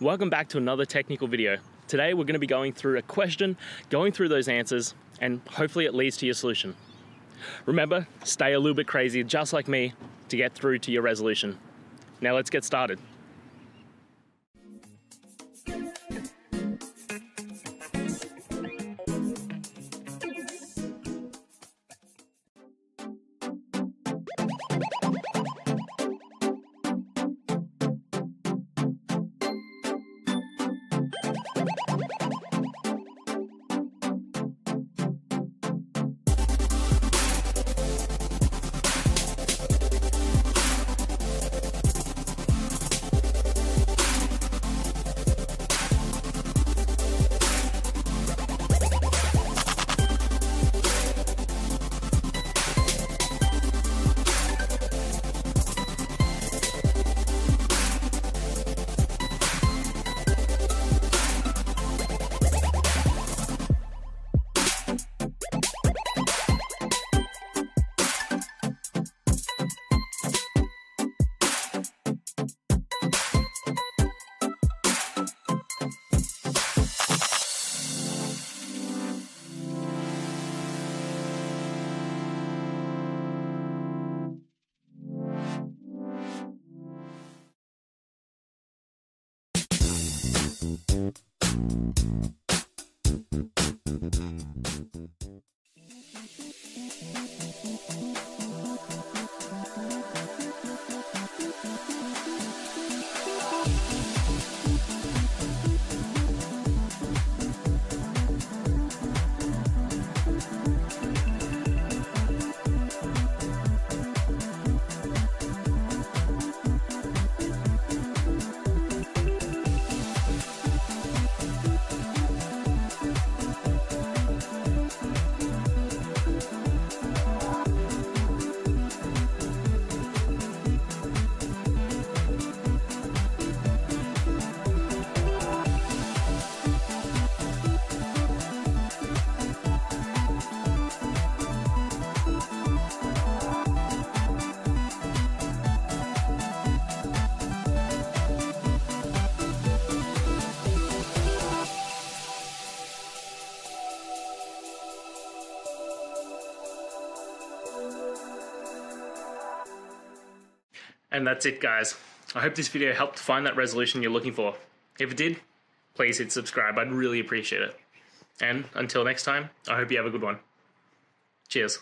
Welcome back to another technical video. Today we're going to be going through a question, going through those answers, and hopefully it leads to your solution. Remember, stay a little bit crazy, just like me, to get through to your resolution. Now let's get started. Thank you. And that's it, guys. I hope this video helped find that resolution you're looking for. If it did, please hit subscribe. I'd really appreciate it. And until next time, I hope you have a good one. Cheers.